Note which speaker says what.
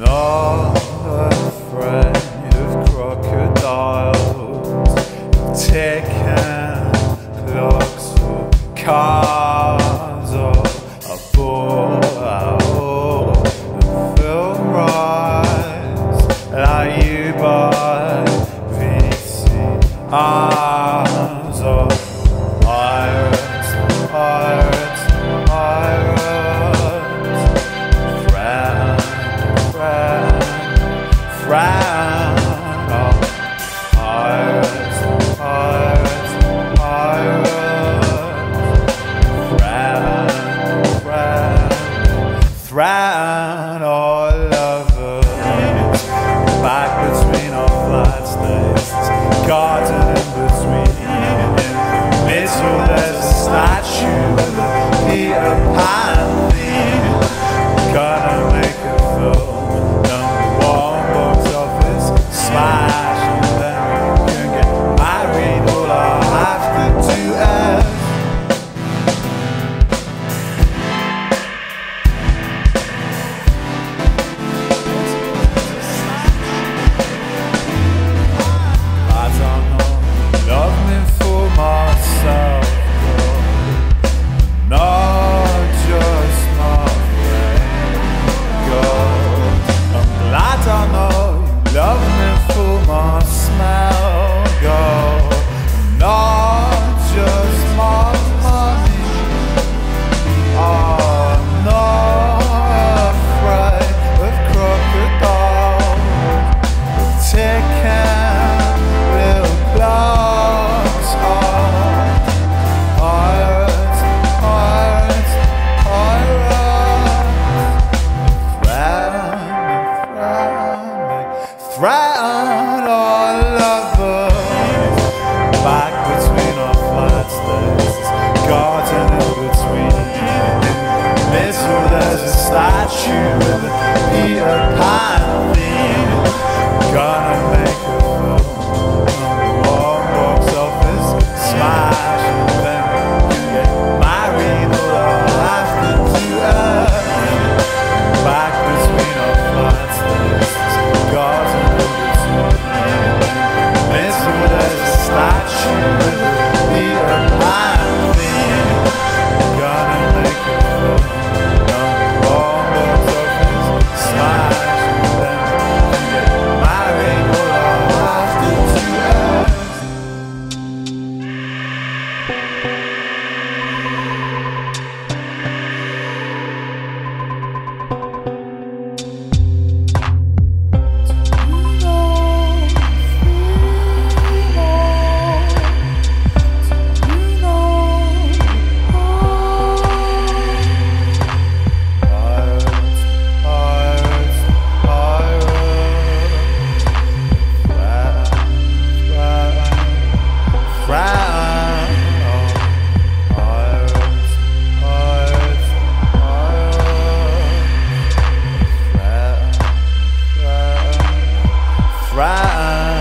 Speaker 1: not afraid of crocodiles. You've taken clocks or cars or a ball and fill rise like you by VCI. thrive. right. right.